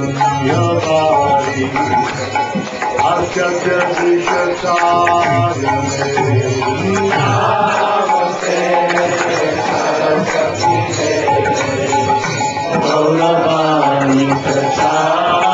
दुनियादारी अचक विचार नाम से सरस्वती गौरवाणी प्रचार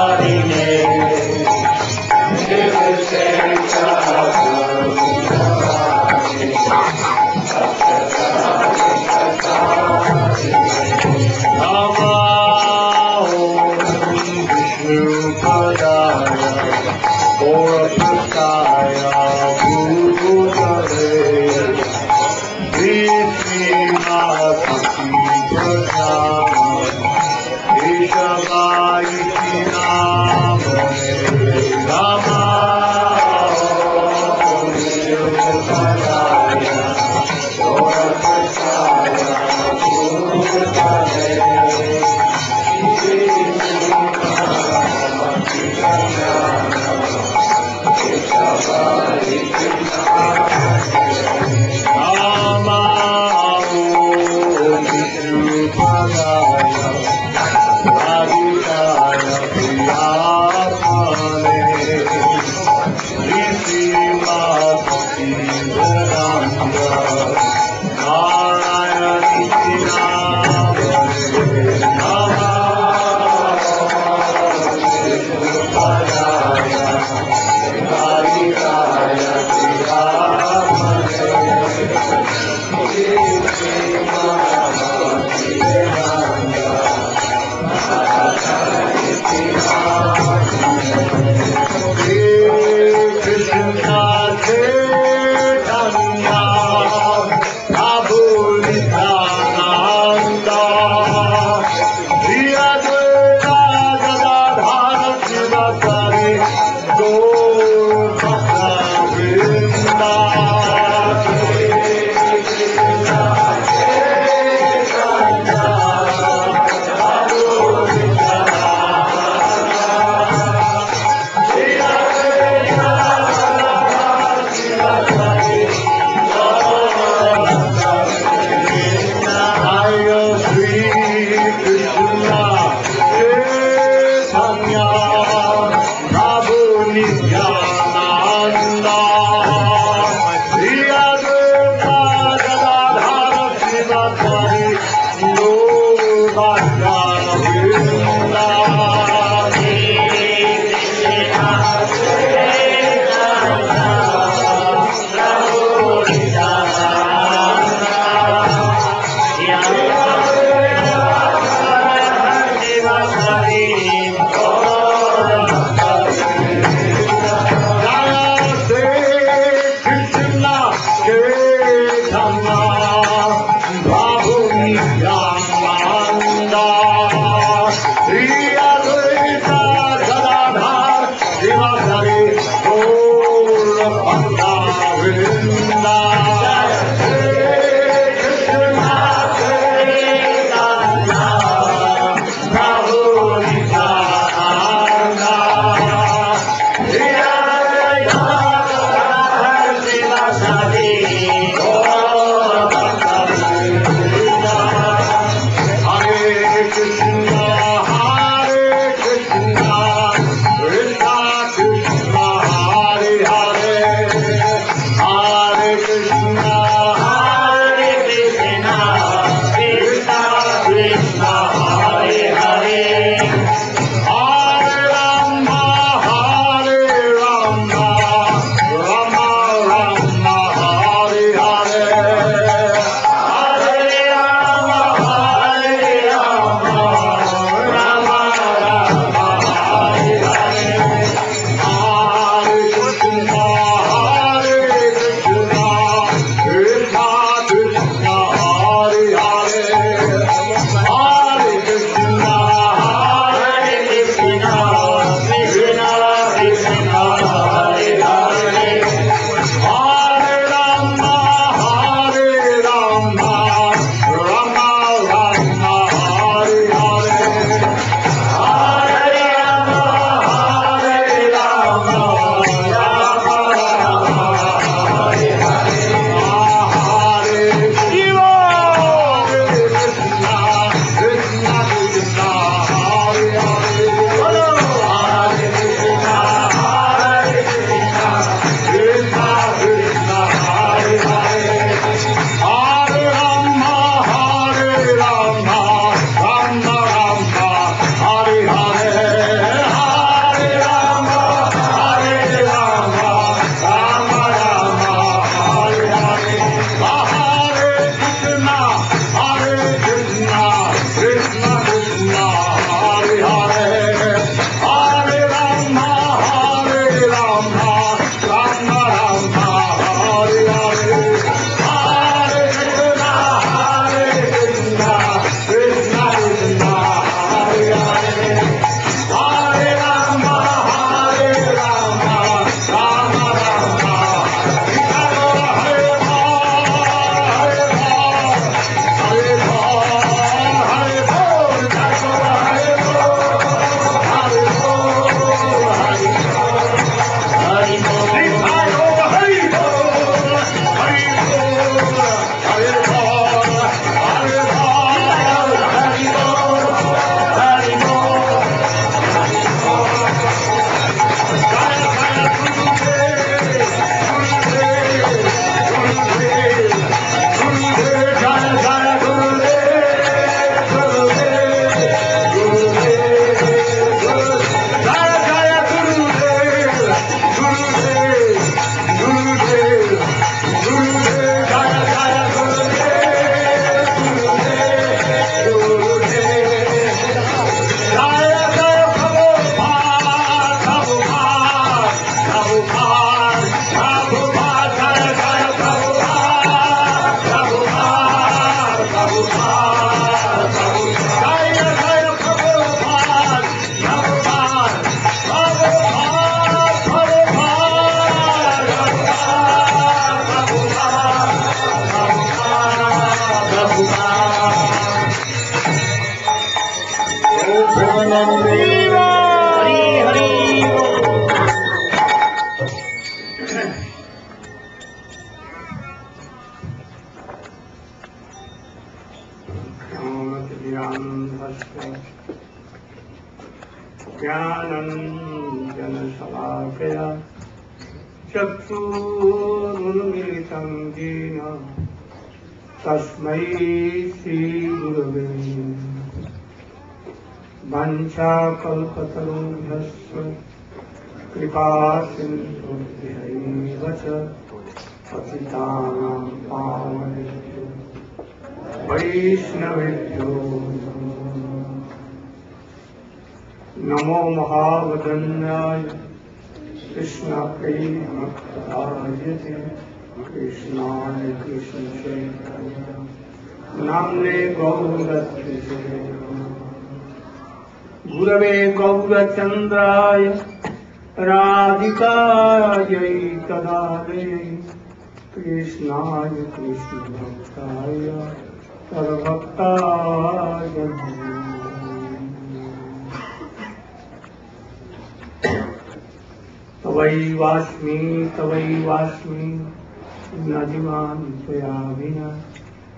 महिमान स्वयाविना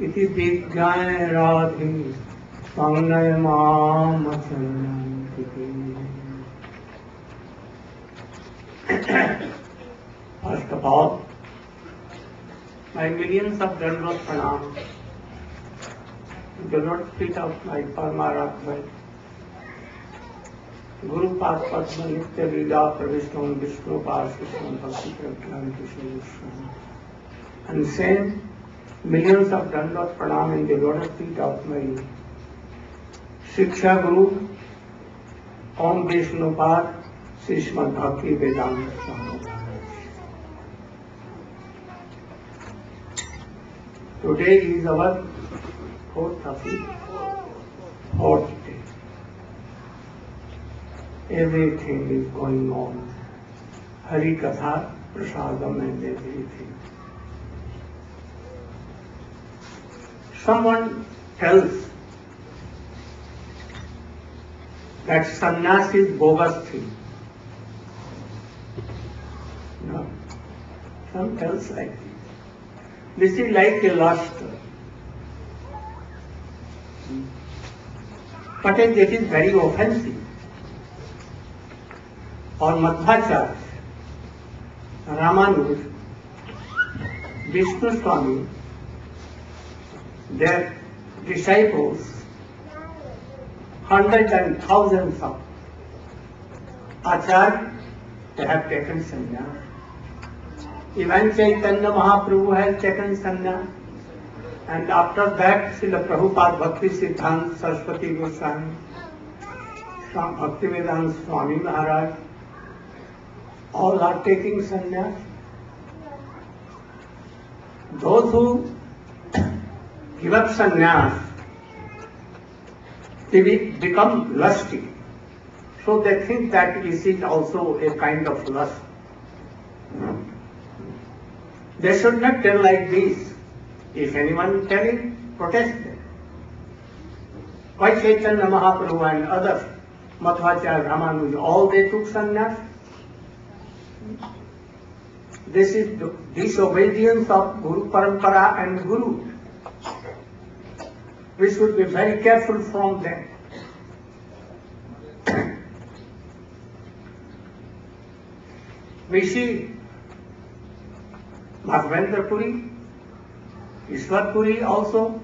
इति विज्ञान राधि समन्वय माम शरणम इति। माय मिलियंस ऑफ़ दंडवत प्रणाम do not speak of my परमारात्मा गुरु पाद पद्म विद्या प्रविष्ट विष्णु पाद कृष्ण भक्ति प्रज्ञान Krishna Vishnu And same millions of Dandavat pranam in the lotus feet of my Shiksha Guru Om Vishnu Pad Srishmad Bhakti Vedanta Today is our fourth it, fourth day. Everything is going on. Hari Katha, Prasadam and everything. Someone tells that sannyas is bogus thing. No. Some tells like this. This is like a lust. But it is very offensive. Or Madhvacharya, Ramanuj, Vishnu Swami, their disciples, hundreds and thousands of Acharya, they have taken sannyas. Even Chaitanya Mahaprabhu has taken sannyas. And after that, Srila Prabhupada Bhakti Siddhant Saraswati Goswami, Swam- Bhaktivedanta Swami Maharaj, all are taking sannyas. Those who give up sannyas, they be- become lusty. So they think that this is also a kind of lust. They should not tell like this. If anyone telling, protest them. Why Chaitanya Mahaprabhu and others, Madhvacharya, Ramanuja, all they took sannyas? This is disobedience of Guru Parampara and Guru. We should be very careful from them. we see Madhavendra Puri, Ishwar Puri also.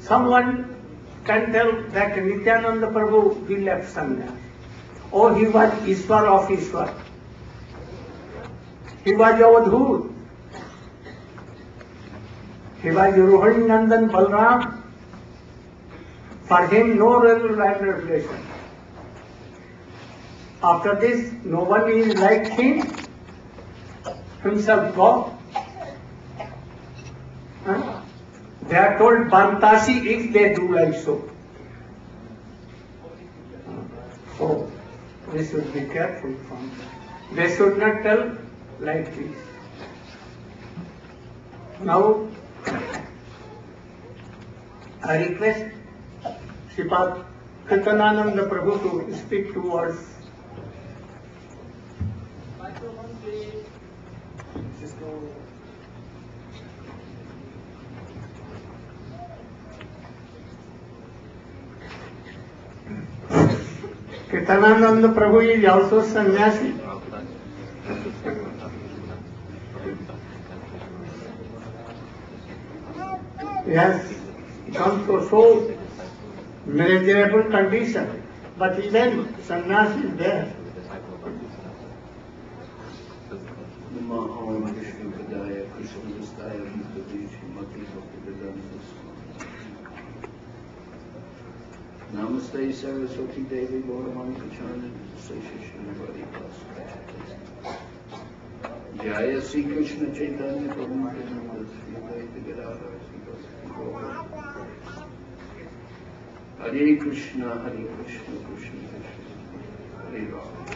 Someone can tell that Nityananda Prabhu, he left sannyas. Or oh, he was Ishwar of Ishwar. He was Avadhut. केवल Rohini Nandan Balram for him no regular relation after this no one is like him himself god they are told बंतासी if they do like so. They should be careful from they should not tell like this now I request Sripad Kirtanananda Prabhu to speak two words. Kirtanananda Prabhu is also sannyasi. He has come to so miserable condition, but even sannyasi is there. Namaste Saraswati Devi Gauramani Kacharna Sesha Srinivadi Jaya Sri Krishna Chaitanya Prabhu Sri Gaura Hare Krishna Hare Krishna Krishna Krishna. Hare Rama.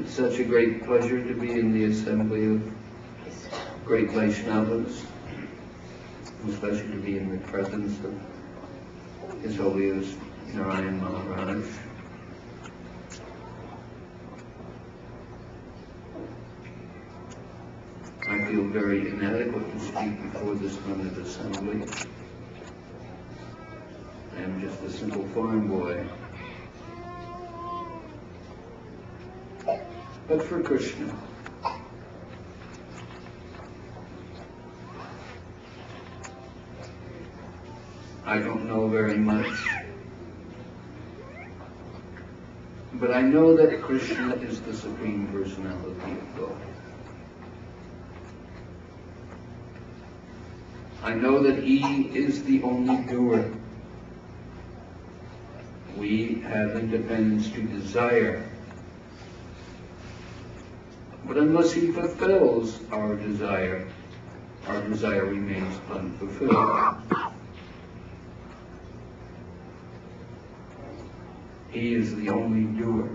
It's such a great pleasure to be in the assembly of great Vaishnavas, especially to be in the presence of His Holiness Narayan Maharaj. I feel very inadequate to speak before this learned assembly. I am just a simple farm boy. but for Krishna. I don't know very much, but I know that Krishna is the Supreme Personality of God. I know that He is the only doer. We have independence to desire but unless he fulfills our desire, our desire remains unfulfilled. He is the only doer.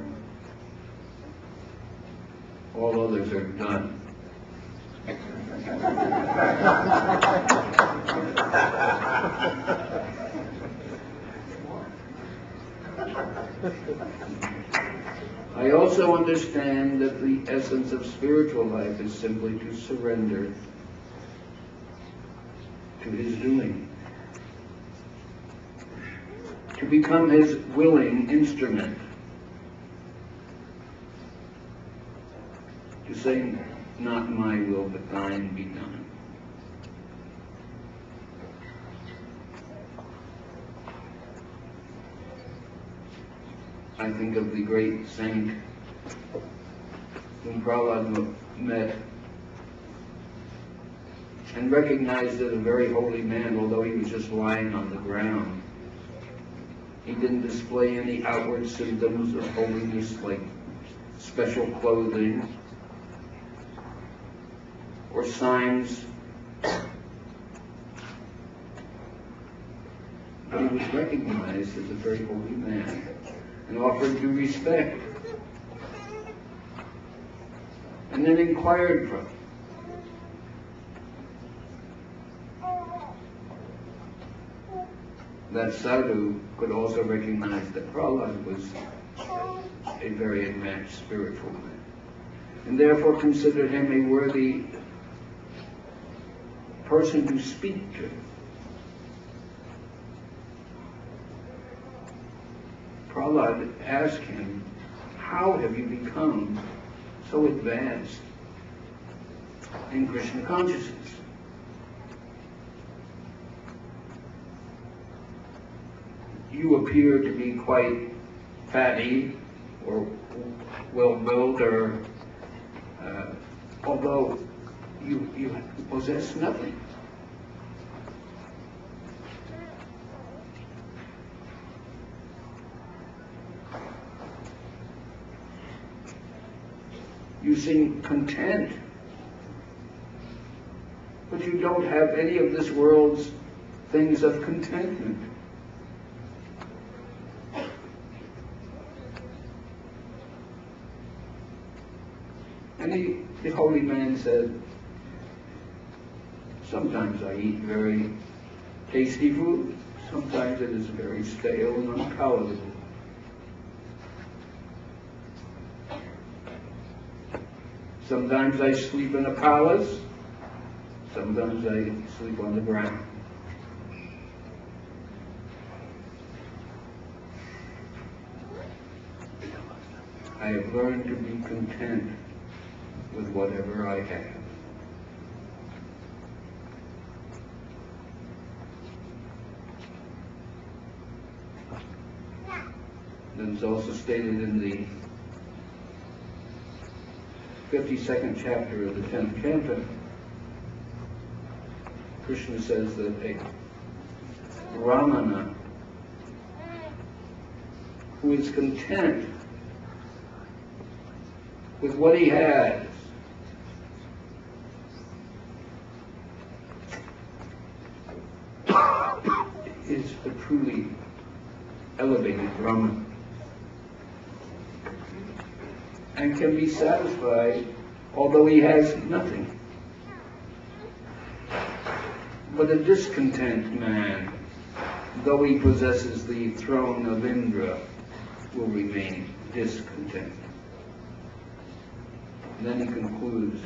All others are done. I also understand that the essence of spiritual life is simply to surrender to His doing, to become His willing instrument, to say, not my will, but thine be done. I think of the great saint whom Prahlad met and recognized as a very holy man, although he was just lying on the ground. He didn't display any outward symptoms of holiness like special clothing or signs. But he was recognized as a very holy man and offered due respect. And then inquired from that sadhu could also recognize that Prahlad was a very advanced spiritual man, and therefore considered him a worthy person to speak to. Prahlad asked him, how have you become so advanced in Krishna consciousness? You appear to be quite fatty or well-built or uh, although you, you possess nothing. Seem content. But you don't have any of this world's things of contentment. And he, the holy man said, Sometimes I eat very tasty food, sometimes it is very stale and unpalatable. Sometimes I sleep in a palace, sometimes I sleep on the ground. I have learned to be content with whatever I have. Then it's also stated in the 52nd chapter of the 10th canto, Krishna says that a Brahmana who is content with what he has is a truly elevated Brahman and can be satisfied although he has nothing. But a discontent man, though he possesses the throne of Indra, will remain discontent. Then he concludes,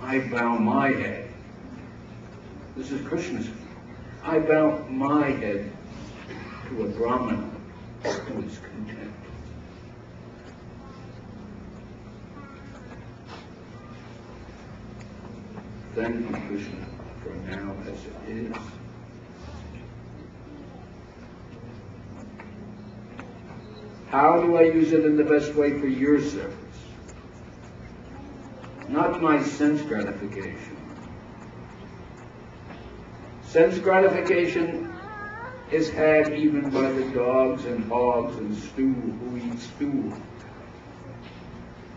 I bow my head. This is Krishna's. I bow my head to a Brahmana who is content. You, Krishna, for now as it is. How do I use it in the best way for your service? Not my sense gratification. Sense gratification is had even by the dogs and hogs and stew who eat stew.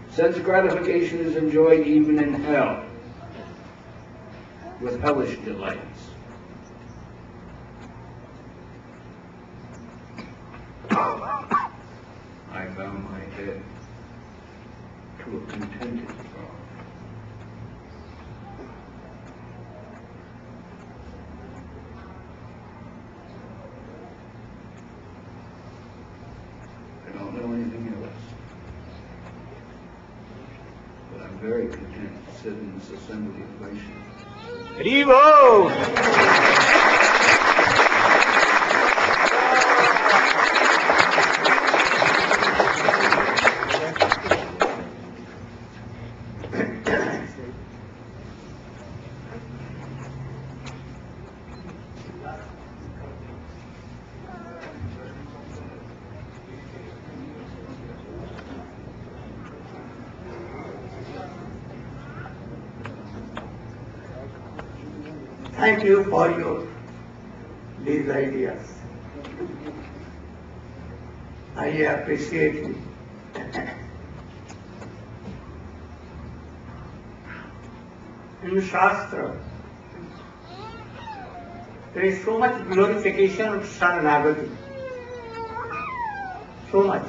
Sense gratification is enjoyed even in hell with hellish delights. I bow my head to a contented God. I don't know anything else. But I'm very content to sit in this assembly of Vaishnavas. Haribol! Thank you for your these ideas. I appreciate it. In Shastra, there is so of Sharanagati. So much.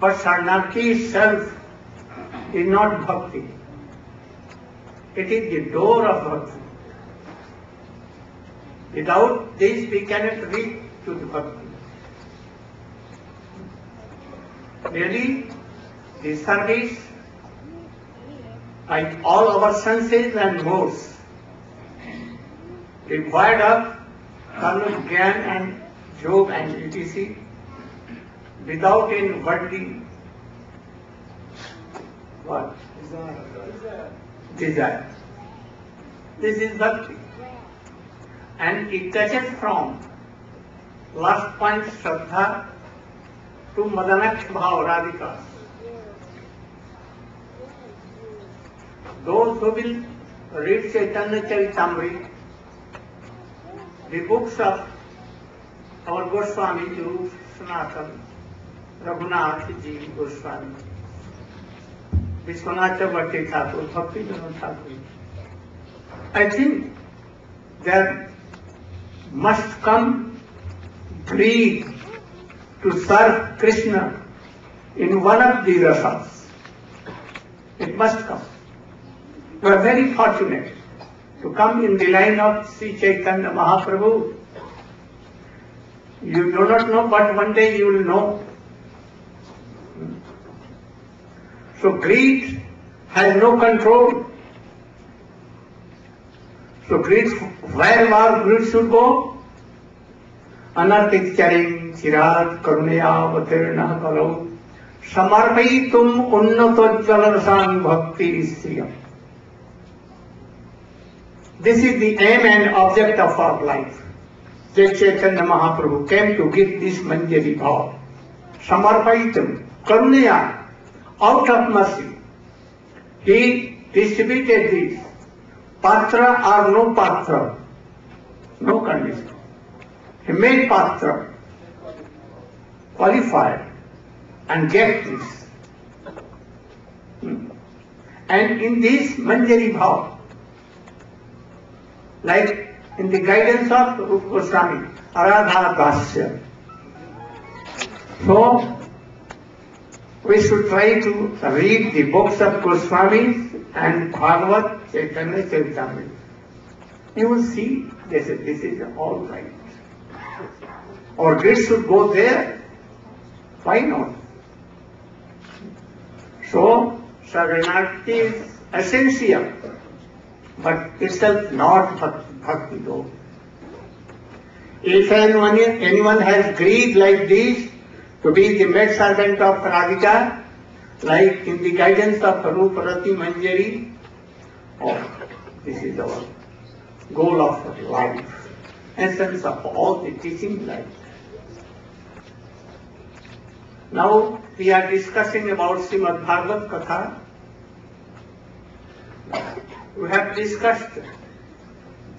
But Sharanagati itself is not bhakti. It is the door of bhakti. Without this, we cannot reach to the bhakti. Really, the service like all our senses and modes required of karma jnana and yoga and UTC without in worldly word desire this is bhakti and it touch from last point shraddha to मदनक्ष bhav Radhika though will read Chaitanya Charitamrita the books of our Goswami Guru Sanatan, ji Goswami Vishwanath Chakravarti Thakur Bhakti Vinod Thakur I think there must come greed to serve Krishna in one of the rasas. It must come. You are very fortunate to come in the line of Sri Chaitanya Mahaprabhu. You do not know, but one day you will know. So greed has no control. So greed, where our greed should go? अनतिचरिं चिरात् करुणयावतीर्ण करो समर्पयितुम् उन्नतोज्ज्वलरसान् भक्ति This is the aim and object of our life. Sri Chaitanya Mahaprabhu came to give this Manjari Bhav. Samarpayitam, Karunaya, out of mercy. He distributed this. Patra or no patra, no condition. He made patra, qualified, and get this. Hmm. And in this Manjari Bhav, like in the guidance of Rupa Goswami, Aradha Bhasya. So, we should try to read the books of Goswami and Bhagavad Chaitanya Charitamrita. You will see they this, this is all right. Our greed should go there. Why not? So, Saranati is essential, but itself not bhakti though. If anyone, anyone has greed like this, to be the maid servant of Radhika, like in the guidance of Rupavati Manjari, oh, this is our goal of life, essence of all the teaching life. Now we are discussing about Srimad Bhagavat Katha. We have discussed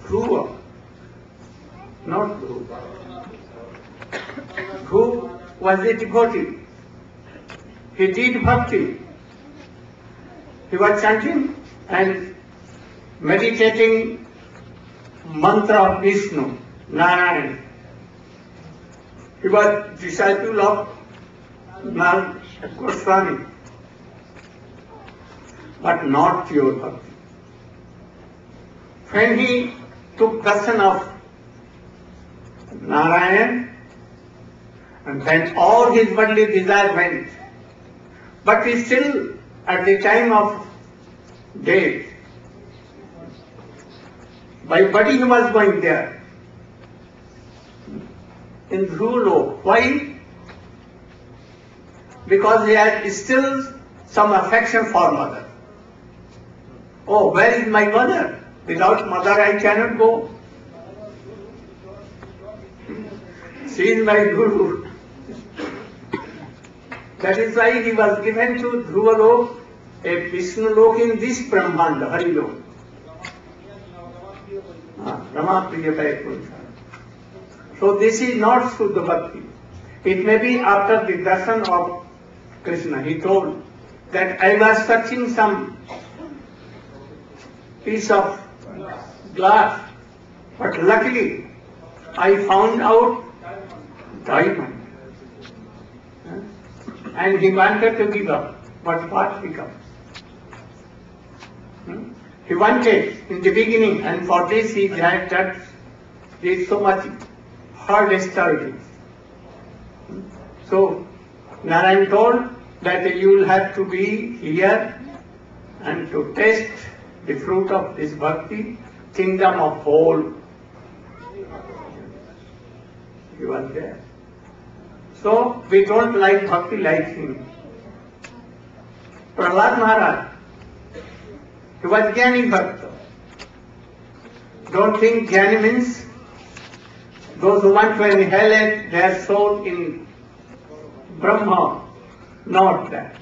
Dhruva, not Dhruva. Who was a devotee. He did bhakti. He was chanting and meditating mantra of Vishnu, Narayan. He was disciple of Nal Goswami, but not pure bhakti. When he took darshan of Narayan, and then all his worldly desire went. But he still, at the time of death, by body he was going there. In Dhrulo. Why? Because he had still some affection for mother. Oh, where is my mother? Without mother I cannot go. She is my guru. That is why he was given to Dhruvalok, a Vishnu lok in this Brahmanda, Harilok. Ah, Rama Priyataya So this is not Shuddha Bhakti. It may be after the darshan of Krishna. He told that I was touching some piece of glass, but luckily I found out diamond. And he wanted to give up, but what becomes? Hmm? He wanted in the beginning, and for this he had that there is so much hard. Hmm? So Narayan told that you will have to be here and to taste the fruit of this bhakti, kingdom of whole. He was there. So we don't like bhakti like him. Prahlad Maharaj, he was Jnani Bhakta. Don't think Jnani means those who want to inhale their soul in Brahma. Not that.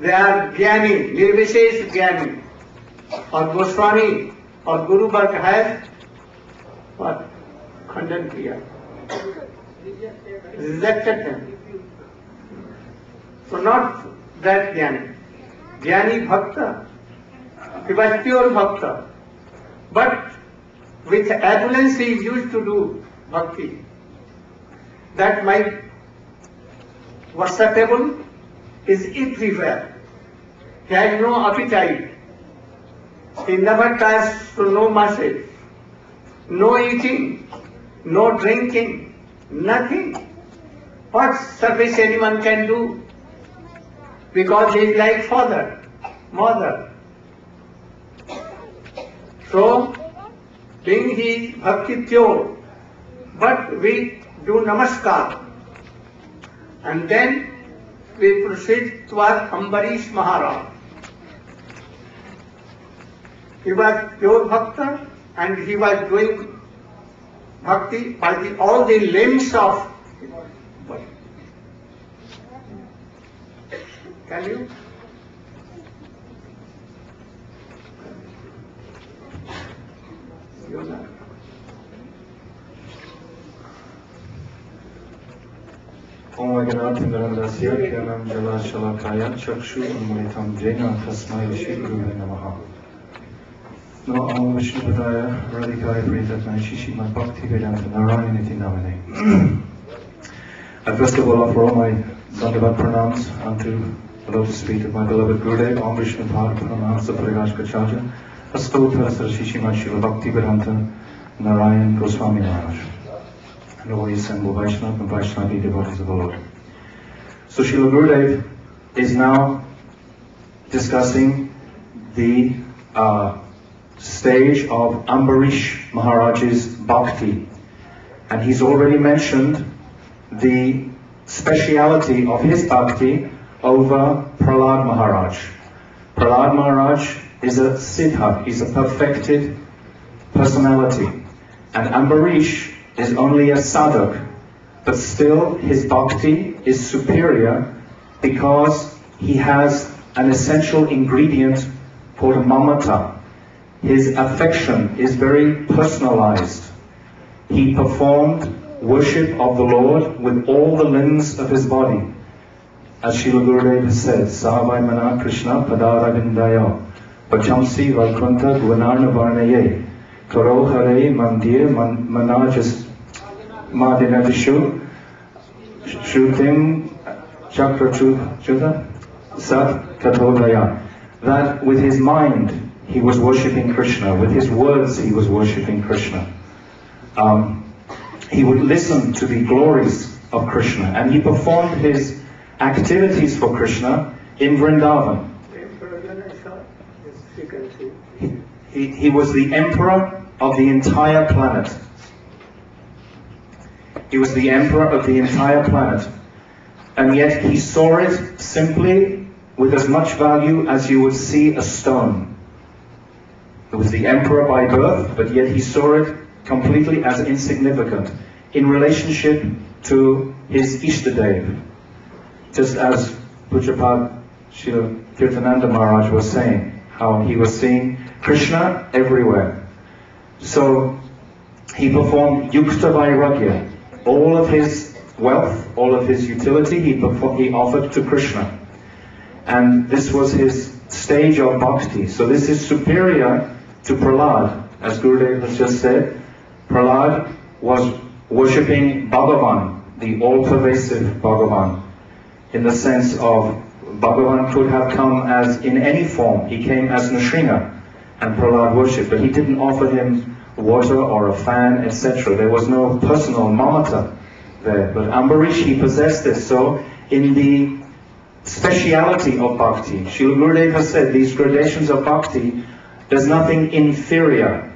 They are Jnani, Nirvishesh Jnani. Or Goswami or Guru Bharg has what? Khandan Kriya rejected them. So not that Jnani. Jnani Bhakta, he was pure Bhakta. But with adolescence he used to do bhakti. That my versatile is everywhere. He has no appetite. He never tries to no massage, no eating, no drinking, nothing. What service anyone can do? Because he is like father, mother. So, being he bhakti pure, but we do namaskar. And then we proceed toward Ambarish Maharaj. He was pure bhakta and he was doing bhakti by the, all the limbs of body. Can you? You're not. Om Chakshu Amritam Jena Shri Guru Namaha no, Om Vishnu पदाय राधिकाय प्रीतत्मय श्री श्रीमद भक्ति वेदांत नारायण निति नामिने And first of all, offer all my Dandavat pranams unto the lotus feet of my beloved Gurudev, Om Vishnu Bharata Prakash Kacharya, Astotra Sarashi Shima Shiva Bhakti Vedanta, Narayan Goswami Maharaj, and all his Sangha Vaishnav and Vaishnavi devotees of the Lord. So Srila Gurudev is now discussing the uh, stage of Ambarish Maharaj's bhakti. And he's already mentioned the speciality of his bhakti over Prahlad Maharaj. Prahlad Maharaj is a siddha, he's a perfected personality. And Ambarish is only a sadhak, but still his bhakti is superior because he has an essential ingredient called mamata. His affection is very personalized. He performed worship of the Lord with all the limbs of his body. As Srila Gurudev said, Savai Mana Krishna Padarabindaya Vachamsi Vaikunta Gwanarna Varnaye Karo Hare Mandir Manajas Madinadishu Shrutim Chakra Chuta Sat Katodaya. That with his mind he was worshipping Krishna, with his words he was worshipping Krishna. Um, he would listen to the glories of Krishna and he performed his activities for Krishna in Vrindavan. He, he, he was the emperor of the entire planet. He was the emperor of the entire planet. And yet he saw it simply with as much value as you would see a stone. He was the emperor by birth, but yet he saw it completely as insignificant in relationship to his Ishtadev. Just as Pujapad Srila Kirtananda Maharaj was saying, how he was seeing Krishna everywhere. So he performed Yukta Vairagya. All of his wealth, all of his utility, he, he offered to Krishna. And this was his stage of bhakti. So this is superior to Prahlad. As Gurudev has just said, Prahlad was worshipping Bhagavan, the all-pervasive Bhagavan, in the sense of Bhagavan could have come as in any form. He came as Nrsinga and Prahlad worshipped, but he didn't offer him water or a fan, etc. There was no personal mamata there. But Ambarish, he possessed this. So in the speciality of bhakti, Srila Gurudev has said these gradations of bhakti, there's nothing inferior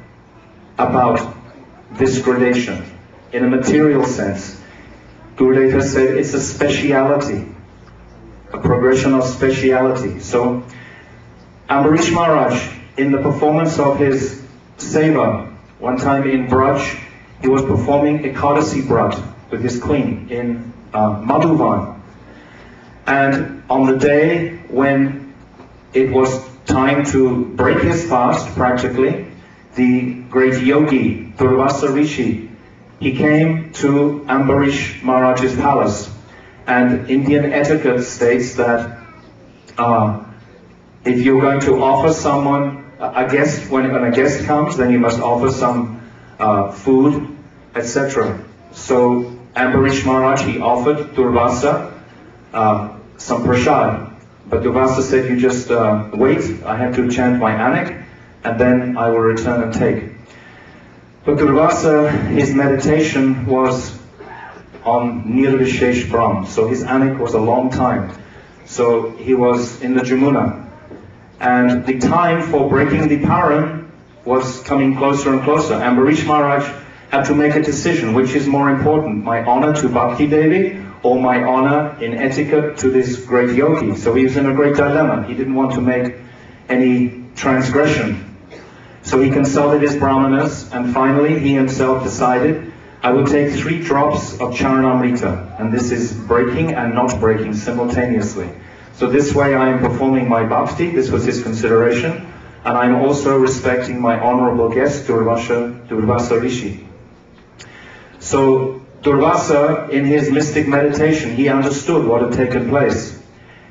about this gradation in a material sense. Gurudev has said it's a speciality, a progression of speciality. So Ambarish Maharaj, in the performance of his seva, one time in Braj, he was performing Ekadasi Brat with his queen in uh, Madhuvan. And on the day when it was time to break his fast, practically, the great yogi, Durvasa Rishi, he came to Ambarish Maharaj's palace And Indian etiquette states that uh, if you're going to offer someone a guest, when, when a guest comes, then you must offer some uh, food, etc. So Ambarish Maharaj, he offered Durvasa uh, some prasad. But Durvasa said, you just uh, wait, I have to chant my anak, and then I will return and take. But Durvasa, his meditation was on Nirvishesh Brahm, so his anik was a long time. So he was in the Jamuna. And the time for breaking the paran was coming closer and closer. And Ambarish Maharaj had to make a decision, which is more important, my honor to Bhakti Devi or my honor in etiquette to this great yogi. So he was in a great dilemma. He didn't want to make any transgression. So he consulted his brahmanas and finally he himself decided, I will take three drops of charanamrita. And this is breaking and not breaking simultaneously. So this way I am performing my bhakti, this was his consideration, and I'm also respecting my honorable guest, Durvasa, Durvasa Rishi. So Durvasa, in his mystic meditation, he understood what had taken place.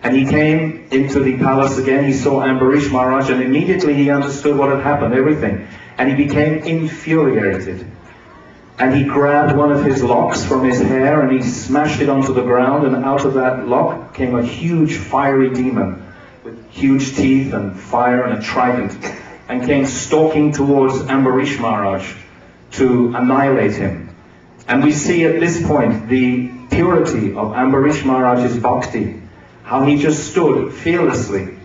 And he came into the palace again, he saw Ambarish Maharaj, and immediately he understood what had happened, everything. And he became infuriated. And he grabbed one of his locks from his hair and he smashed it onto the ground, and out of that lock came a huge fiery demon with huge teeth and fire and a trident, and came stalking towards Ambarish Maharaj to annihilate him. And we see at this point the purity of Ambarish Maharaj's bhakti, how he just stood fearlessly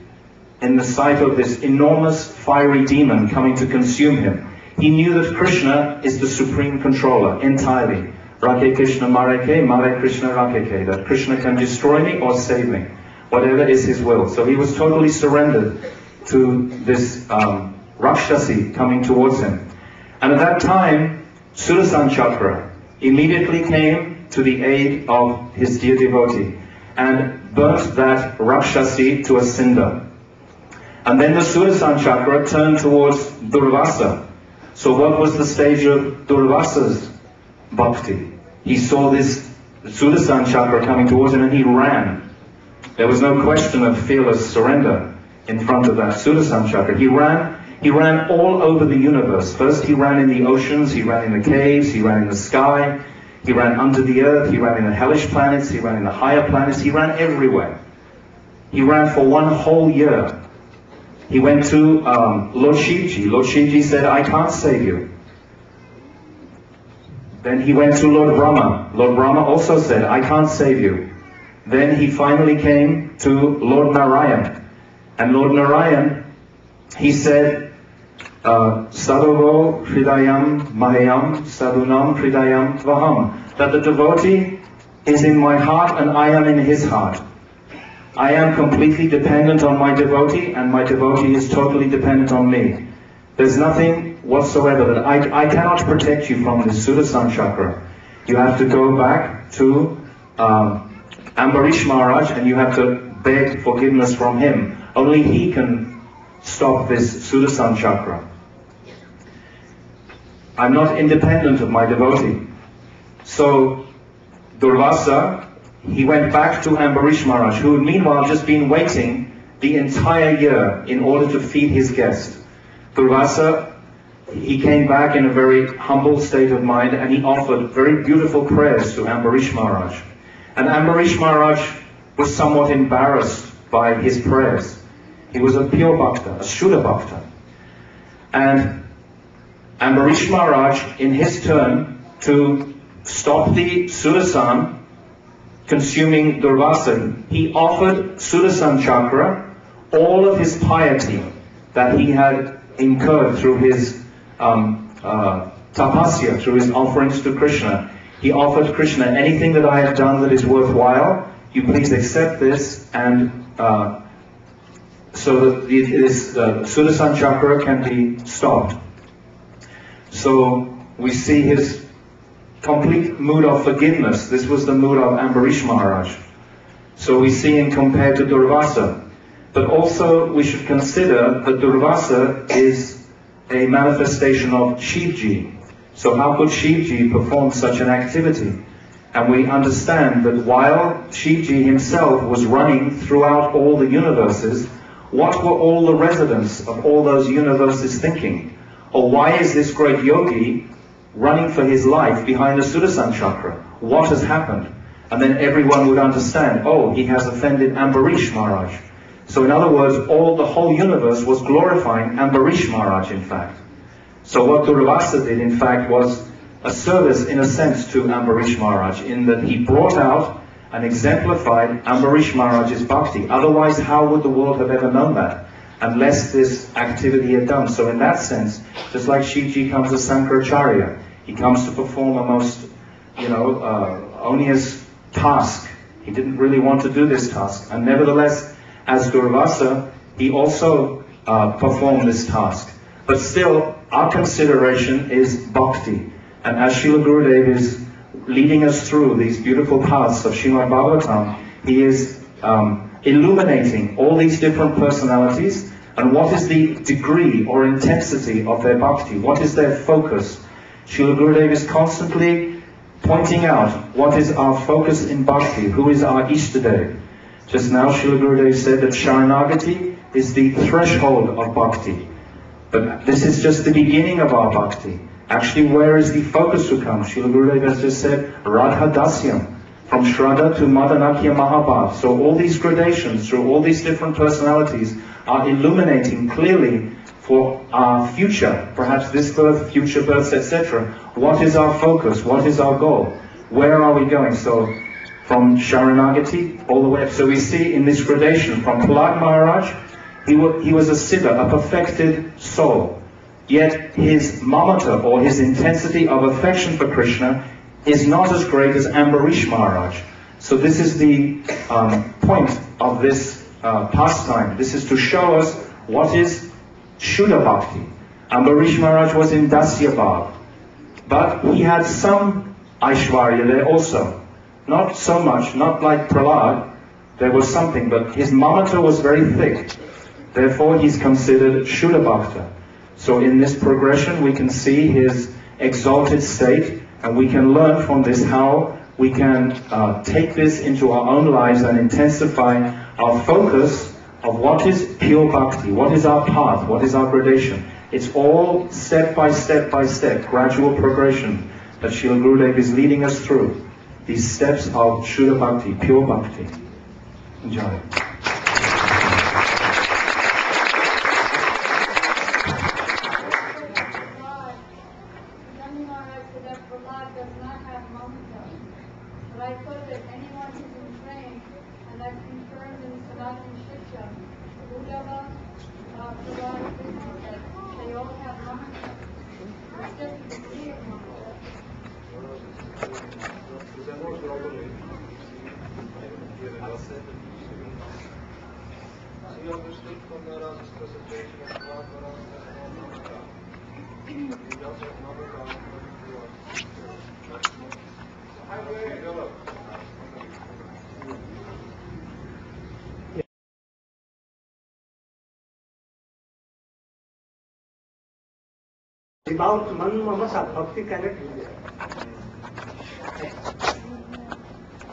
in the sight of this enormous fiery demon coming to consume him. He knew that Krishna is the supreme controller entirely. Rake Krishna Mareke, Mare Krishna Rakeke, that Krishna can destroy me or save me, whatever is his will. So he was totally surrendered to this um, Rakshasi coming towards him. And at that time, Sudarshan Chakra, immediately came to the aid of his dear devotee and burnt that Rakshasi to a cinder. And then the Sudarshan chakra turned towards Durvasa. So what was the stage of Durvasa's bhakti? He saw this Sudarshan chakra coming towards him and he ran. There was no question of fearless surrender in front of that Sudarshan chakra. He ran he ran all over the universe. First, he ran in the oceans, he ran in the caves, he ran in the sky, he ran under the earth, he ran in the hellish planets, he ran in the higher planets, he ran everywhere. He ran for one whole year. He went to um, Lord Shivji. Lord Shivji said, I can't save you. Then he went to Lord Brahma. Lord Brahma also said, I can't save you. Then he finally came to Lord Narayan. And Lord Narayan, he said, uh, Hridayam Sadhunam Hridayam Tvaham. That the devotee is in my heart and I am in his heart. I am completely dependent on my devotee and my devotee is totally dependent on me. There's nothing whatsoever that I, I cannot protect you from this Sudarshan chakra. You have to go back to um, Ambarish Maharaj and you have to beg forgiveness from him. Only he can stop this Sudarshan chakra. I'm not independent of my devotee. So Durvasa, he went back to Ambarish Maharaj, who had meanwhile just been waiting the entire year in order to feed his guest. Durvasa, he came back in a very humble state of mind and he offered very beautiful prayers to Ambarish Maharaj. And Ambarish Maharaj was somewhat embarrassed by his prayers. He was a pure bhakta, a Shuddha bhakta. And Ambarish Maharaj, in his turn, to stop the Sudarshan consuming Durvasa, he offered Sudarshan Chakra all of his piety that he had incurred through his um, uh, tapasya, through his offerings to Krishna. He offered Krishna anything that I have done that is worthwhile. You please accept this, and uh, so that this uh, Sudarshan Chakra can be stopped. So we see his complete mood of forgiveness. This was the mood of Ambarish Maharaj. So we see him compared to Durvasa. But also we should consider that Durvasa is a manifestation of Shivji. So how could Shivji perform such an activity? And we understand that while Shivji himself was running throughout all the universes, what were all the residents of all those universes thinking? Or why is this great yogi running for his life behind the Sudarshan chakra? What has happened? And then everyone would understand, oh, he has offended Ambarish Maharaj. So in other words, all the whole universe was glorifying Ambarish Maharaj, in fact. So what Durvasa did, in fact, was a service, in a sense, to Ambarish Maharaj, in that he brought out and exemplified Ambarish Maharaj's bhakti. Otherwise, how would the world have ever known that? Unless this activity is done. So in that sense, just like Shivji comes as Sankaracharya, he comes to perform a most, you know, uh, onerous task. He didn't really want to do this task. And nevertheless, as Durvasa, he also uh, performed this task. But still, our consideration is bhakti. And as Srila Gurudev is leading us through these beautiful paths of Srimad Bhagavatam, he is um, illuminating all these different personalities and what is the degree or intensity of their bhakti, what is their focus. Srila Gurudev is constantly pointing out what is our focus in bhakti, who is our Ishtadev. Just now Srila Gurudev said that Sharanagati is the threshold of bhakti. But this is just the beginning of our bhakti. Actually, where is the focus to come? Srila Gurudev has just said, Radha Dasyam, from Shraddha to Madanakya Mahabhav. So all these gradations through all these different personalities are illuminating clearly for our future, perhaps this birth, future births, etc. What is our focus? What is our goal? Where are we going? So from Sharanagati all the way up. So we see in this gradation from Prahlad Maharaj, he, he was a siddha, a perfected soul. Yet his mamata or his intensity of affection for Krishna is not as great as Ambarish Maharaj. So this is the um, point of this uh, pastime. This is to show us what is Shuddha Bhakti. Ambarish Maharaj was in Dasya Bhav, but he had some Aishwarya there also. Not so much, not like Prahlad, there was something, but his mamata was very thick. Therefore, he's considered Shuddha Bhakta. So in this progression, we can see his exalted state, and we can learn from this how we can uh, take this into our own lives and intensify our focus of what is pure bhakti, what is our path, what is our gradation. It's all step by step by step, gradual progression that Srila Gurudev is leading us through. These steps of Shuddha Bhakti, pure bhakti. Enjoy. Swami Maharaj said that Prahlad does not have mamata. But I put that anyone who's been trained, and that's confirmed in Sanatana Shiksha, Uddhava, uh, Prahlad, Krishna, that they all have mamata. It's just a degree of mamata. He understood from Maharaj's presentation of Prahlad Maharaj that no mamata. He does have mamata according to us. How do you develop? Without man mamata, bhakti cannot be there.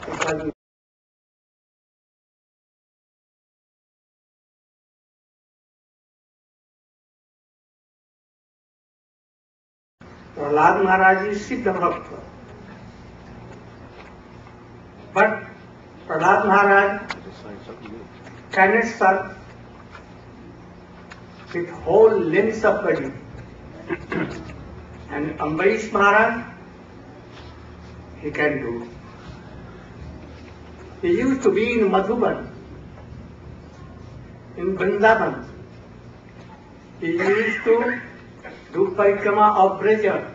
Because Prahlad Maharaj is Siddha Bhakta. But Prahlad Maharaj cannot serve with whole length of body. And Ambarish Maharaj, he can do. He used to be in Madhuban, in Vrindavan. He used to do parikrama of Braja,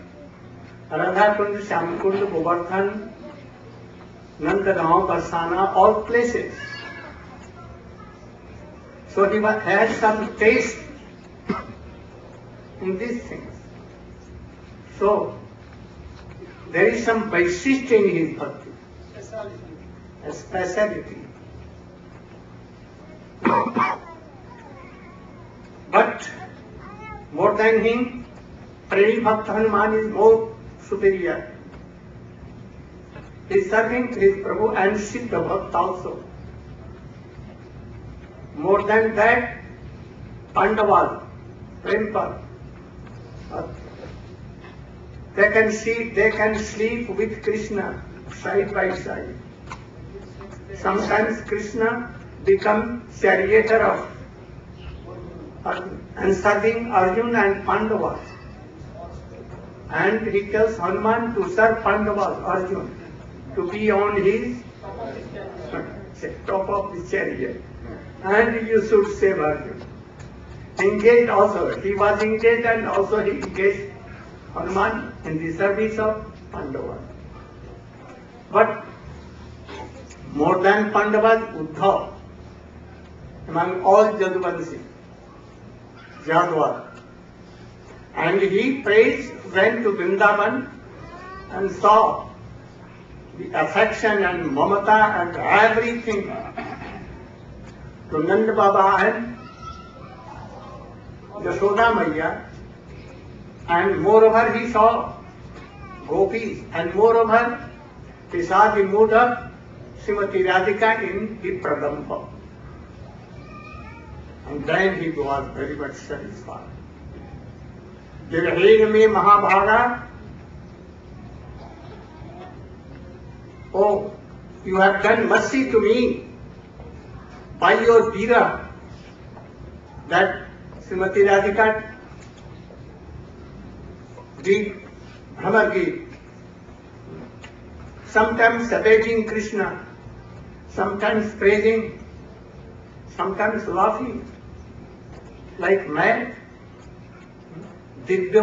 Radha Kund, Shyam Kund, Govardhan, Nandagaon, Barsana, all places. So he had some taste in these things. So, there is some Vaishishta in his bhakti, a speciality. but more than him, Premi Bhakta Hanuman is more superior. He is serving his Prabhu and Siddha Bhakt also. More than that, Pandavas, Prempal, they can see, they can sleep with Krishna side by side. Sometimes Krishna become charioteer of Arjun and serving Arjun and Pandavas. And he tells Hanuman to serve Pandavas, Arjun, to be on his top of the chariot. And you should save Arjun. Engaged also, he was engaged and also he engaged Hanuman in the service of Pandavas. But more than Pandavas, Uddhav, among all Jaduvanshi, Jadwa. And he praised, went to Vrindavan and saw the affection and mamata and everything to Nanda Baba and Yashoda Maya. And moreover he saw gopis and moreover he saw the mood of Srimati Radhika in the Pradampa. And then he was very much satisfied. Dirheen में महाभागा Oh, you have done mercy to me by your Veera that Shrimati Radhika ji, भ्रमर की। Sometimes सपेजिंग Krishna sometimes praising sometimes laughing like man Divya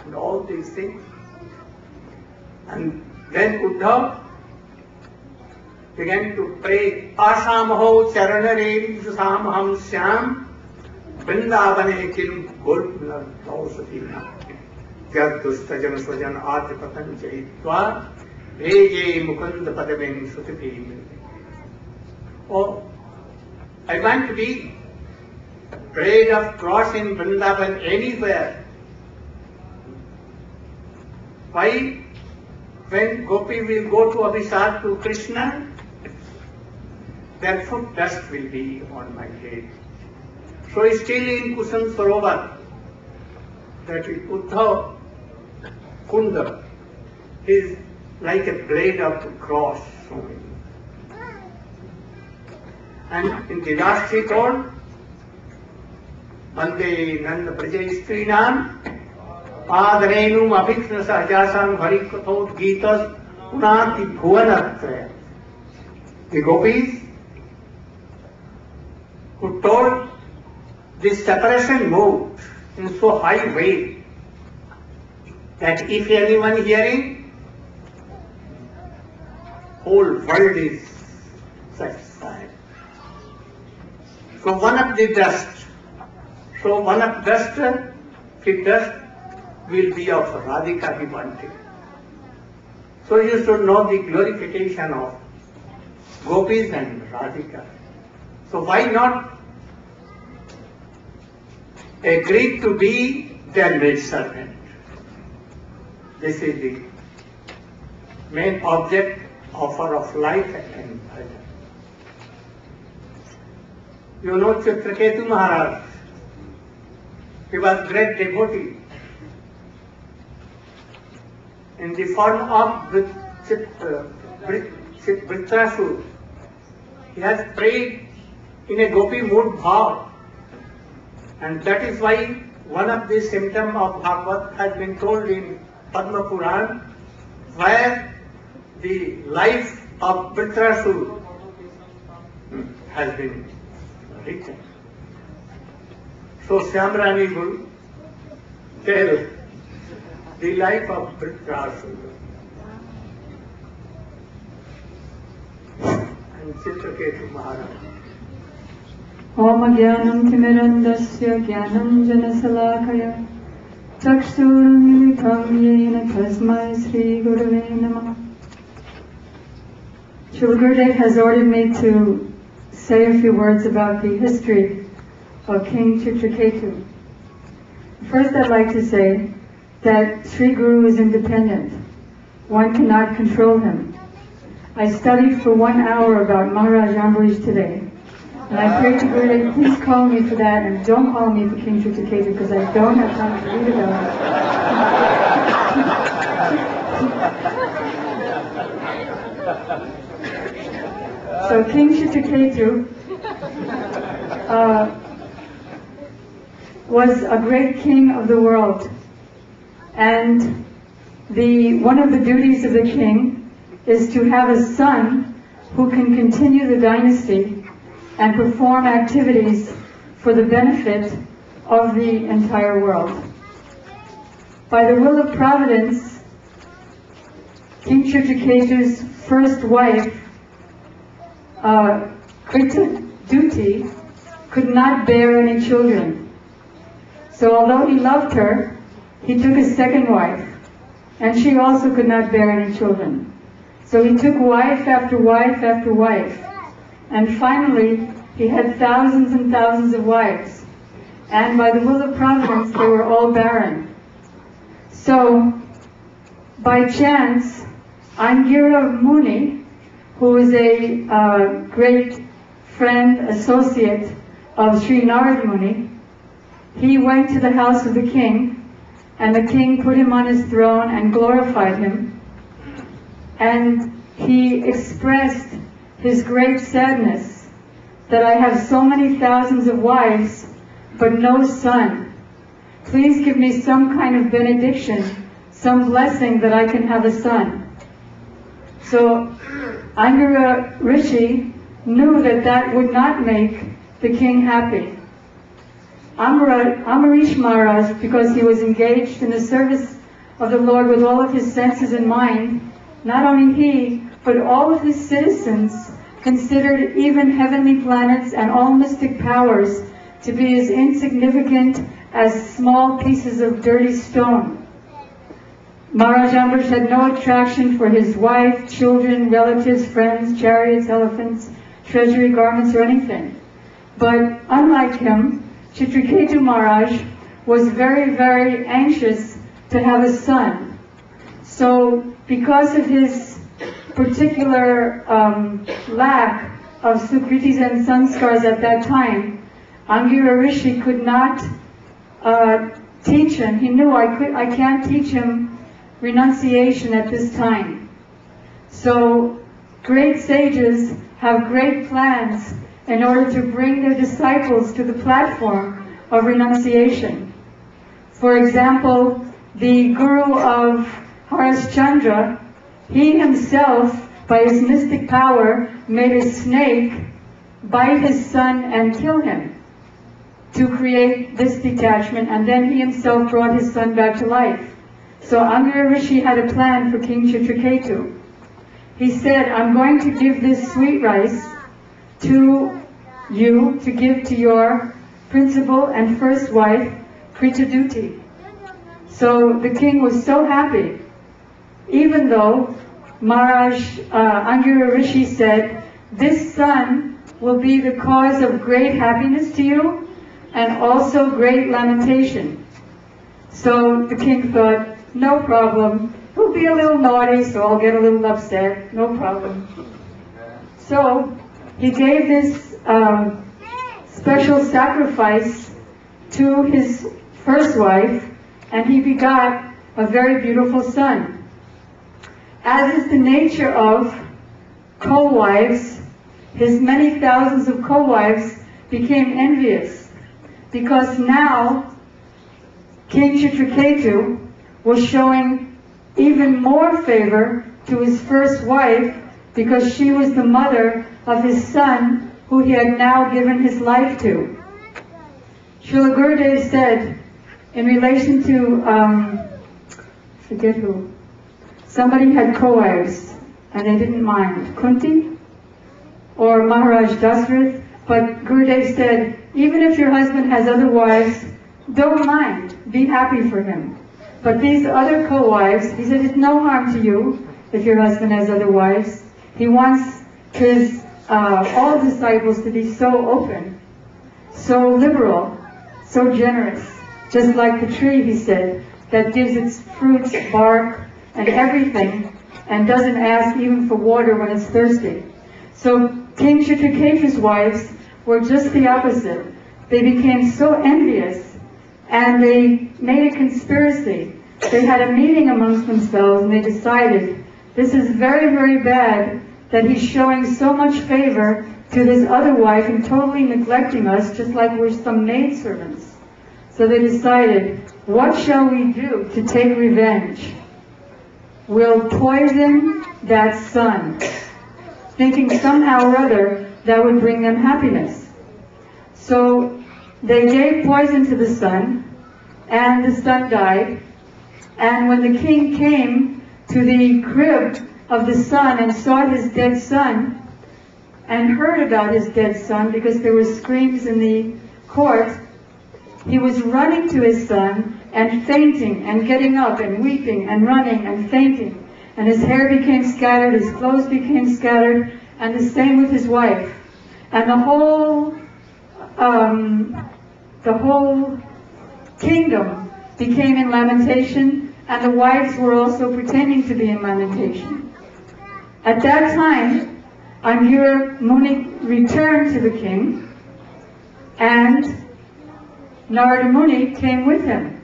and all these thing and then Uddhav begin to pray आशा हो चरण RAM जुसाम हम श्याम वृंदावने किम गोल्डौसतीना जगदुस्तजन स्वजन आद्य पतन जयित्वा रेजे Mukund पदमेन सुतपी Oh, I want to be afraid of crossing Vrindavan anywhere. Why? When Gopi will go to Abhisar to Krishna, their foot dust will be on my head. So still in Kusan Sarovar, that is Uddhav Kunda is like a blade of the cross. And in the last told, Bande Nanda Praja Strinam Adrenum Abhikna Sahajasam Harikathot Gitas Unati Bhuvanatra. The gopis who told this separation moved in so high way that if anyone hearing, whole world is satisfied. So one of the dust, so one of dust, the dust will be of Radhika he. So you should know the glorification of gopis and Radhika. So why not agree to be their maid servant? This is the main object offer of life and bhajan. You know Chitraketu Maharaj. He was great devotee. In the form of uh, Vritrasur, he has prayed in a gopi mood. And that is why one of the symptoms of Bhagavad has been told in Padma Puran, where the life of Vritrasur has been written. So Shyamrani will tell the life of Vritrasur. And Chitraketu Maharaj. Omagyanam timirandasya janasalakaya yena tasmai Sri Namah Gurudev has ordered me to say a few words about the history of King Chitraketu. First, I'd like to say that Sri Guru is independent. One cannot control him. I studied for one hour about Maharaj Ambarish today, and I pray to Gurudev, please call me for that and don't call me for King Chitraketu because I don't have time to read about it. so King Chitraketu uh, was a great king of the world. And the one of the duties of the king is to have a son who can continue the dynasty and perform activities for the benefit of the entire world. By the will of providence, King Chitraketu's first wife, uh, Krita Duti, could not bear any children. So although he loved her, he took a second wife, and she also could not bear any children. So he took wife after wife after wife, and finally he had thousands and thousands of wives. And by the will of providence, they were all barren. So, by chance, Angira Muni, who is a uh, great friend, associate of Sri Narad Muni, he went to the house of the king, and the king put him on his throne and glorified him. And he expressed his great sadness that I have so many thousands of wives, but no son. Please give me some kind of benediction, some blessing that I can have a son. So Angira uh, Rishi knew that that would not make the king happy. Ambarish Maharaj, because he was engaged in the service of the Lord with all of his senses and mind, not only he, but all of his citizens considered even heavenly planets and all mystic powers to be as insignificant as small pieces of dirty stone. Maharaj Ambarish had no attraction for his wife, children, relatives, friends, chariots, elephants, treasury garments, or anything. But unlike him, Chitraketu Maharaj was very, very anxious to have a son. So because of his particular um, lack of sukritis and sanskars at that time, Angira Rishi could not uh, teach him. He knew I could, I can't teach him renunciation at this time. So great sages have great plans in order to bring their disciples to the platform of renunciation. For example, the guru of Harishchandra, he himself, by his mystic power, made a snake bite his son and kill him to create this detachment, and then he himself brought his son back to life. So Angira Rishi had a plan for King Chitraketu. He said, I'm going to give this sweet rice to you to give to your principal and first wife, Kritaduti. So the king was so happy, even though Maharaj uh, Angira Rishi said, this son will be the cause of great happiness to you and also great lamentation. So the king thought, no problem. He'll be a little naughty, so I'll get a little upset. No problem. So he gave this um, special sacrifice to his first wife, and he begot a very beautiful son. As is the nature of co-wives, his many thousands of co-wives became envious because now King Chitraketu was showing even more favor to his first wife because she was the mother of his son who he had now given his life to. Srila Gurudev said, in relation to, um, forget who, somebody had co-wives and they didn't mind. Kunti or Maharaj Dasrath, but Gurudev said, even if your husband has other wives, don't mind, be happy for him. But these other co-wives, he said, it's no harm to you if your husband has other wives. He wants his uh, all disciples to be so open, so liberal, so generous, just like the tree, he said, that gives its fruits, bark, and everything and doesn't ask even for water when it's thirsty. So King Chitraketu's wives were just the opposite. They became so envious and they made a conspiracy. They had a meeting amongst themselves and they decided this is very, very bad that he's showing so much favor to this other wife and totally neglecting us just like we're some maidservants. So they decided, what shall we do to take revenge? We'll poison that son, thinking somehow or other that would bring them happiness. So they gave poison to the son, and the son died. And when the king came to the crib of the son and saw his dead son, and heard about his dead son because there were screams in the court, he was running to his son and fainting and getting up and weeping and running and fainting. And his hair became scattered, his clothes became scattered, and the same with his wife. And the whole, um, the whole kingdom became in lamentation, and the wives were also pretending to be in lamentation. At that time, Angira Muni returned to the king, and Narada Muni came with him.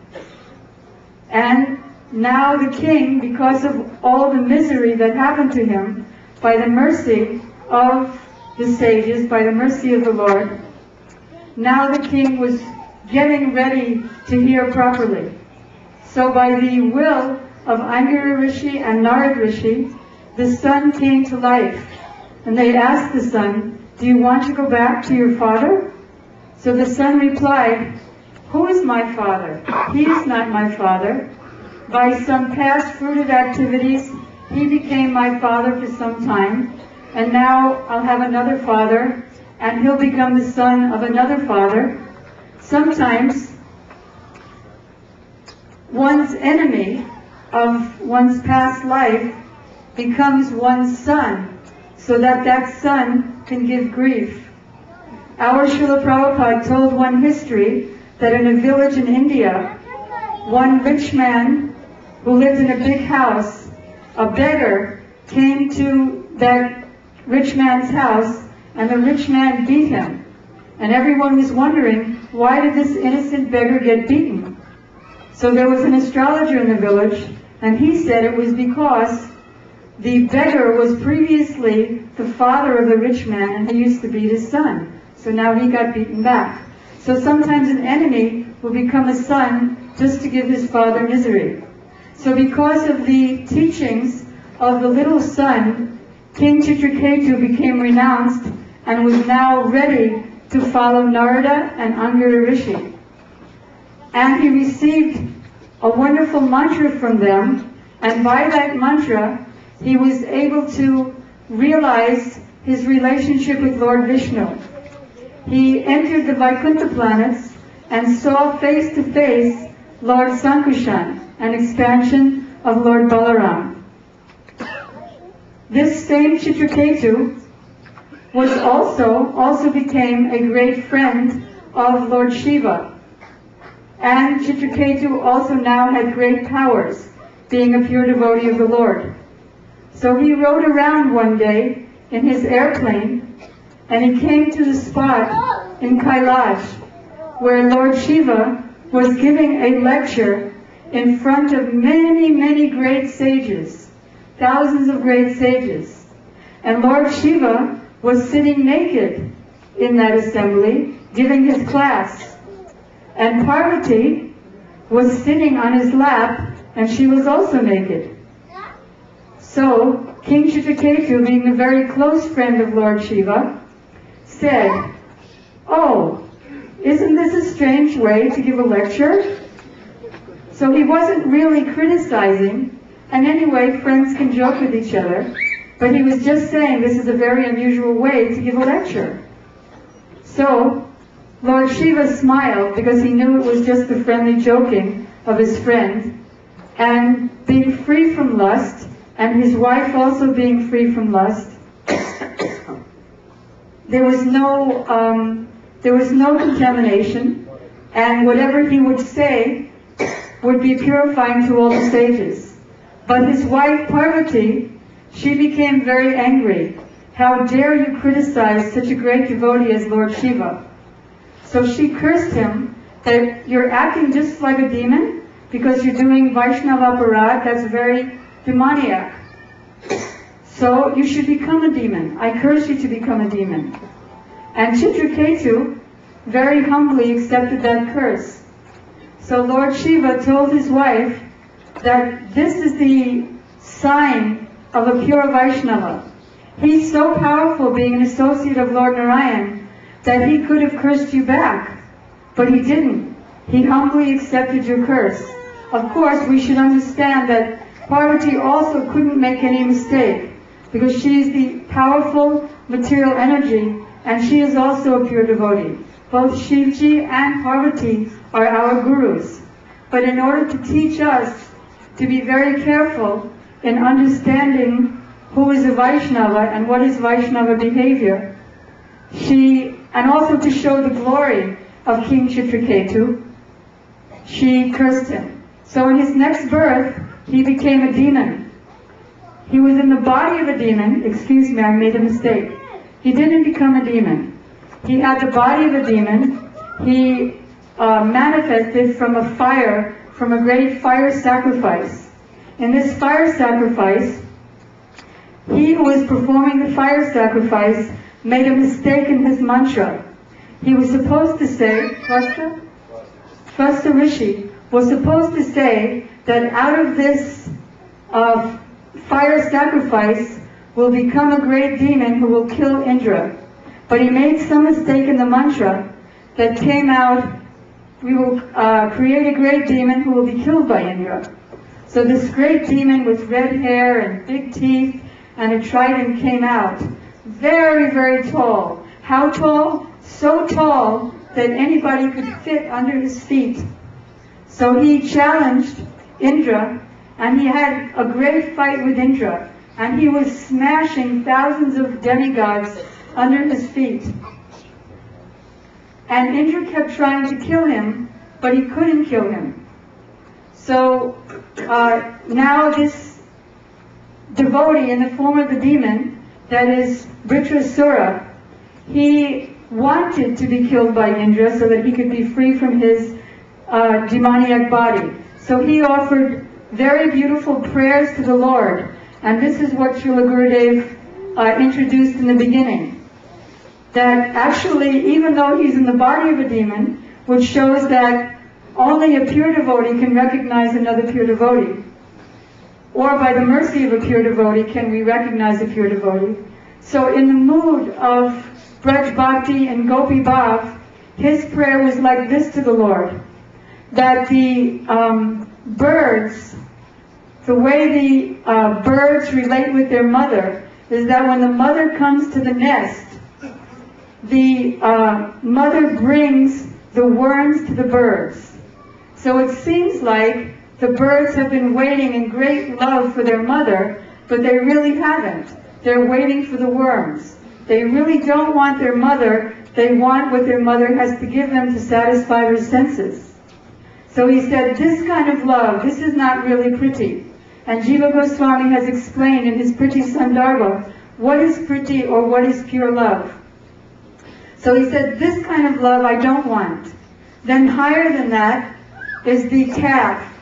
And now the king, because of all the misery that happened to him, by the mercy of the sages, by the mercy of the Lord, now the king was getting ready to hear properly. So by the will of Angira Rishi and Narad Rishi, the son came to life. And they asked the son, do you want to go back to your father? So the son replied, who is my father? He is not my father. By some past fruited activities, he became my father for some time, and now I'll have another father, and he'll become the son of another father. Sometimes one's enemy of one's past life becomes one's son, so that that son can give grief. Our Srila Prabhupada told one history that in a village in India, one rich man who lived in a big house, a beggar came to that rich man's house and the rich man beat him. And everyone was wondering, why did this innocent beggar get beaten? So there was an astrologer in the village and he said it was because the beggar was previously the father of the rich man and he used to beat his son. So now he got beaten back. So sometimes an enemy will become a son just to give his father misery. So because of the teachings of the little son, King Chitraketu became renounced and was now ready to follow Narada and Angira Rishi. And he received a wonderful mantra from them, and by that mantra, he was able to realize his relationship with Lord Vishnu he entered the Vaikuntha planets and saw face to face Lord Sankarshan, an expansion of Lord Balaram. This same Chitraketu was also, also became a great friend of Lord Shiva. And Chitraketu also now had great powers, being a pure devotee of the Lord. So he rode around one day in his airplane and he came to the spot in Kailash where Lord Shiva was giving a lecture in front of many, many great sages, thousands of great sages. And Lord Shiva was sitting naked in that assembly, giving his class. And Parvati was sitting on his lap, and she was also naked. So, King Chitraketu, being a very close friend of Lord Shiva, said, Oh, isn't this a strange way to give a lecture? So he wasn't really criticizing, and anyway, friends can joke with each other, but he was just saying this is a very unusual way to give a lecture. So, Lord Shiva smiled because he knew it was just the friendly joking of his friend, and being free from lust, and his wife also being free from lust, there was no um, there was no contamination, and whatever he would say would be purifying to all the sages. But his wife Parvati she became very angry. How dare you criticize such a great devotee as Lord Shiva? So she cursed him that you're acting just like a demon because you're doing Vaishnava Aparadh, that's very demoniac. So you should become a demon. I curse you to become a demon. And Chitraketu very humbly accepted that curse. So Lord Shiva told his wife that this is the sign of a pure Vaishnava. He's so powerful being an associate of Lord Narayan that he could have cursed you back, but he didn't. He humbly accepted your curse. Of course, we should understand that Parvati also couldn't make any mistake because she is the powerful material energy and she is also a pure devotee. Both Shivji and Parvati are our gurus. But in order to teach us to be very careful in understanding who is a Vaishnava and what is Vaishnava behavior, she, and also to show the glory of King Chitraketu, she cursed him. So in his next birth, he became a demon. He was in the body of a demon. Excuse me, I made a mistake. He didn't become a demon. He had the body of a demon. He uh, manifested from a fire, from a great fire sacrifice. In this fire sacrifice, he who was performing the fire sacrifice made a mistake in his mantra. He was supposed to say, Tvasta? Tvasta Rishi was supposed to say that out of this uh, fire sacrifice will become a great demon who will kill Indra. But he made some mistake in the mantra that came out, we will uh, create a great demon who will be killed by Indra. So this great demon with red hair and big teeth and a trident came out. Very, very tall. How tall? So tall that anybody could fit under his feet. So he challenged Indra and he had a great fight with Indra and he was smashing thousands of demigods under his feet. And Indra kept trying to kill him, but he couldn't kill him. So uh, now this devotee in the form of the demon, that is Vritrasura, he wanted to be killed by Indra so that he could be free from his uh, demoniac body. So he offered very beautiful prayers to the Lord. And this is what Srila Gurudev uh, introduced in the beginning. That actually, even though he's in the body of a demon, which shows that only a pure devotee can recognize another pure devotee. Or by the mercy of a pure devotee can we recognize a pure devotee. So in the mood of Braj Bhakti and Gopi Bhav, his prayer was like this to the Lord. That the um, birds, the way the uh, birds relate with their mother, is that when the mother comes to the nest, the uh, mother brings the worms to the birds. So it seems like the birds have been waiting in great love for their mother, but they really haven't. They're waiting for the worms. They really don't want their mother. They want what their mother has to give them to satisfy their senses. So he said, this kind of love, this is not really priti. And Jiva Goswami has explained in his Priti Sandarbha, what is priti or what is pure love. So he said, this kind of love I don't want. Then higher than that is the calf.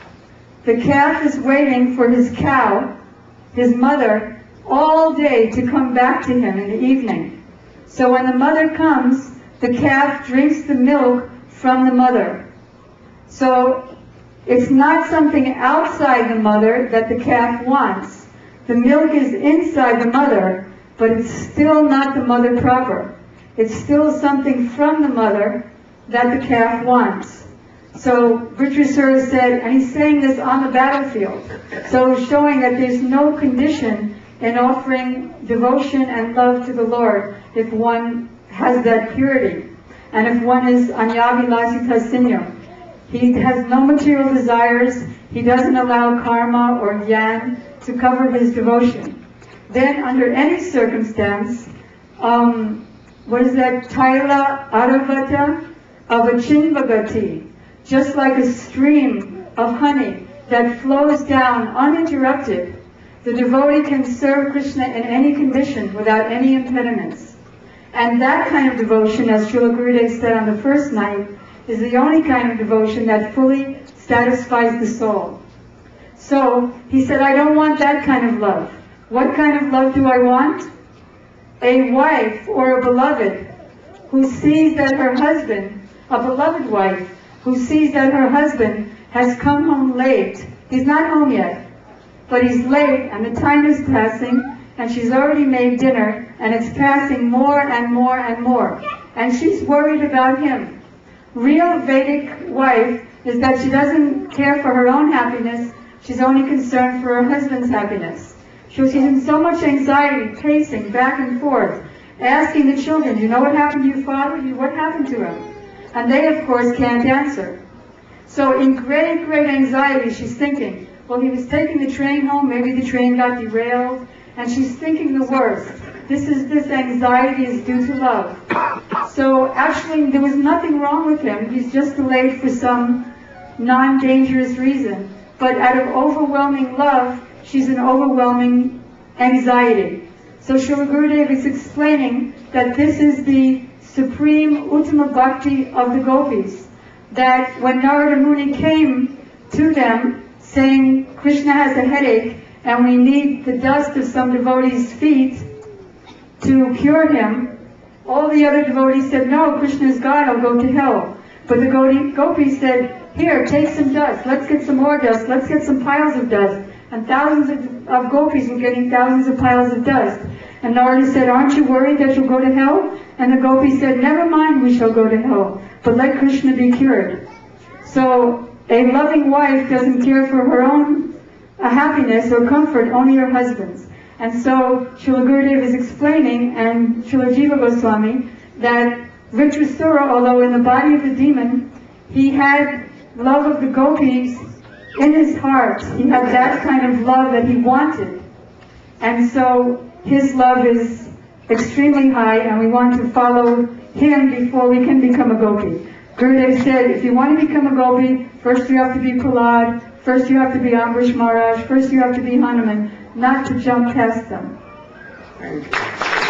The calf is waiting for his cow, his mother, all day to come back to him in the evening. So when the mother comes, the calf drinks the milk from the mother. So it's not something outside the mother that the calf wants. The milk is inside the mother, but it's still not the mother proper. It's still something from the mother that the calf wants. So Vritrasura said, and he's saying this on the battlefield, so showing that there's no condition in offering devotion and love to the Lord if one has that purity. And if one is anyavilasita sinyo. He has no material desires. He doesn't allow karma or jnana to cover his devotion. Then under any circumstance, um, what is that? Taila Aravata of a chinvagati, just like a stream of honey that flows down uninterrupted the devotee can serve Krishna in any condition without any impediments. And that kind of devotion, as Srila Gurudev said on the first night, is the only kind of devotion that fully satisfies the soul. So he said, I don't want that kind of love. What kind of love do I want? A wife or a beloved who sees that her husband, a beloved wife, who sees that her husband has come home late. He's not home yet, but he's late and the time is passing and she's already made dinner and it's passing more and more and more. And she's worried about him. Real Vedic wife is that she doesn't care for her own happiness, she's only concerned for her husband's happiness. She's in so much anxiety, pacing back and forth, asking the children, you know what happened to your father? What happened to him? And they, of course, can't answer. So in great, great anxiety, she's thinking, well, he was taking the train home, maybe the train got derailed, and she's thinking the worst. This is this anxiety is due to love. So actually, there was nothing wrong with him. He's just delayed for some non-dangerous reason. But out of overwhelming love, she's in overwhelming anxiety. So Srila Gurudev is explaining that this is the supreme Uttama Bhakti of the gopis. That when Narada Muni came to them saying Krishna has a headache and we need the dust of some devotee's feet to cure him, all the other devotees said, no, Krishna is God, I'll go to hell. But the gopis said, here, take some dust, let's get some more dust, let's get some piles of dust. And thousands of, of gopis were getting thousands of piles of dust. And Narada said, aren't you worried that you'll go to hell? And the gopis said, never mind, we shall go to hell, but let Krishna be cured. So a loving wife doesn't care for her own uh, happiness or comfort, only her husband's. And so Srila Gurudev is explaining, and Srila Jiva Goswami, that Vritrasura, although in the body of the demon, he had love of the gopis in his heart. He had that kind of love that he wanted. And so his love is extremely high, and we want to follow him before we can become a gopi. Gurudev said, if you want to become a gopi, first you have to be Prahlad, first you have to be Ambarish Maharaj, first you have to be Hanuman, not to jump past them. Thank you.